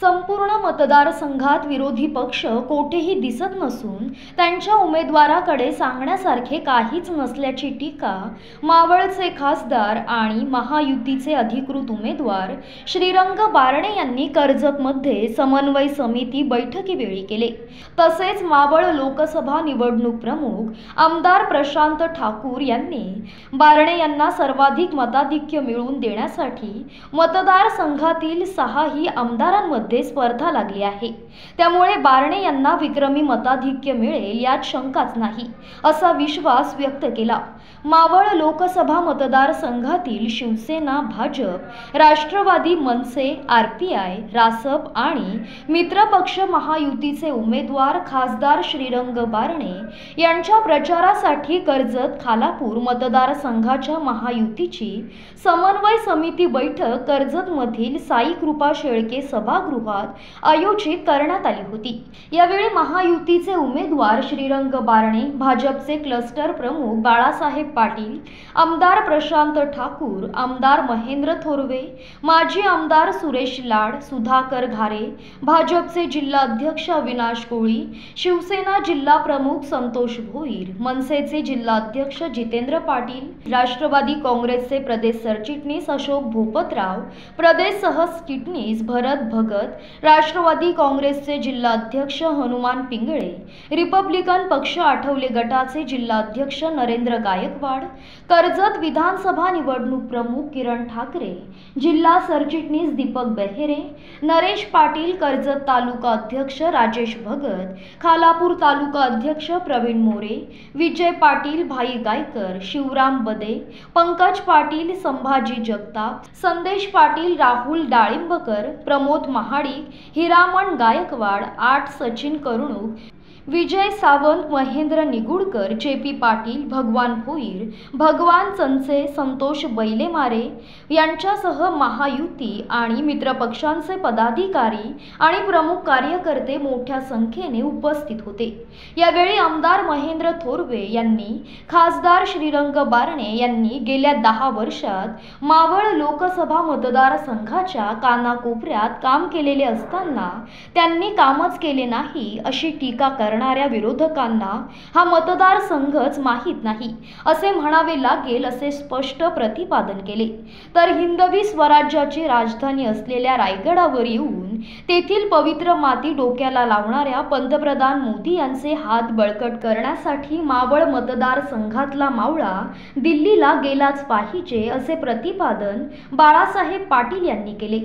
संपूर्ण मतदारसंघात विरोधी पक्ष कोठेही दिसत नसून त्यांच्या उमेदवाराकडे सांगण्यासारखे काहीच नसल्याची टीका मावळचे खासदार आणि महायुतीचे अधिकृत उमेदवार श्रीरंग बारणे यांनी कर्जतमध्ये समन्वय समिती बैठकीवेळी केले. तसेच मावळ लोकसभा निवडणूक प्रमुख आमदार प्रशांत ठाकूर यांनी बारणे यांना सर्वाधिक मताधिक्य मिळवून देण्यासाठी मतदारसंघातील सहाही आमदारांमध्ये मध्ये स्पर्धा लागली आहे. त्यामुळे बारणे यांना विक्रमी मताधिक्य मिळेल यात शंकाच नाही असा विश्वास व्यक्त केला. मावळ लोकसभा मतदारसंघातील Shiv Sena BJP Rashtrawadi MNS R P I Rasap आणि मित्रपक्ष महायुतीचे उमेदवार खासदार श्रीरंग बारणे यांच्या प्रचारासाठी कर्जत खालापूर मतदारसंघाच्या महायुतीची समन्वय समिती बैठक कर्जतमधील साई कृपा शेळके सभागृह सभागृहात आयोजित करण्यात आली होती. यावेळी महायुतीचे उमेदवार श्रीरंग बारणे भाजपचे क्लस्टर प्रमुख बाळासाहेब पाटील आमदार प्रशांत ठाकूर आमदार महेंद्र थोरवे माजी आमदार सुरेश लाड सुधाकर घारे भाजपचे जिल्हाध्यक्ष अविनाश कोळी शिवसेना जिल्हा प्रमुख संतोष भोईर मनसेचे जिल्हाध्यक्ष जितेंद्र पाटील राष्ट्रवादी काँग्रेसचे प्रदेश सरचिटणीस अशोक भूपतराव प्रदेश सहचिटणीस भरत भगत राष्ट्रवादी काँग्रेसचे जिल्हाध्यक्ष हनुमान पिंगळे रिपब्लिकन पक्ष आठवले गटाचे जिल्हाध्यक्ष नरेंद्र गायकवाड कर्जत विधानसभा निवडणूक प्रमुख किरण ठाकरे जिल्हा सरचिटणीस दीपक बेहेरे नरेश पाटील कर्जत तालुका अध्यक्ष राजेश भगत खालापूर तालुका अध्यक्ष प्रवीण मोरे विजय पाटील भाई गायकर शिवराम बदे पंकज पाटील संभाजी जगताप संदेश पाटील राहुल डाळिंबकर प्रमोद आघाडी हिरामण गायकवाड आठ सचिन करुणूक विजय सावंत महेंद्र निगुडकर जे पी पाटील भगवान भोईर भगवान चंचे संतोष बैलेमारे यांच्यासह महायुती आणि मित्रपक्षांचे पदाधिकारी आणि प्रमुख कार्यकर्ते मोठ्या संख्येने उपस्थित होते. यावेळी आमदार महेंद्र थोरवे यांनी खासदार श्रीरंग बारणे यांनी गेल्या दहा वर्षात मावळ लोकसभा मतदारसंघाच्या कानाकोपऱ्यात काम केलेले असताना त्यांनी कामच केले नाही अशी टीका कर करणाऱ्या विरोधकांना हा मतदारसंघच माहीत नाही असे म्हणावे लागेल असे स्पष्ट प्रतिपादन केले. तर हिंदवी स्वराज्याची राजधानी असलेल्या रायगडावर येऊन तेथील पवित्र माती डोक्याला लावणाऱ्या पंतप्रधान मोदी यांचे हात बळकट करण्यासाठी मावळ मतदारसंघातला मावळा दिल्लीला गेलाच पाहिजे असे प्रतिपादन बाळासाहेब पाटील यांनी केले.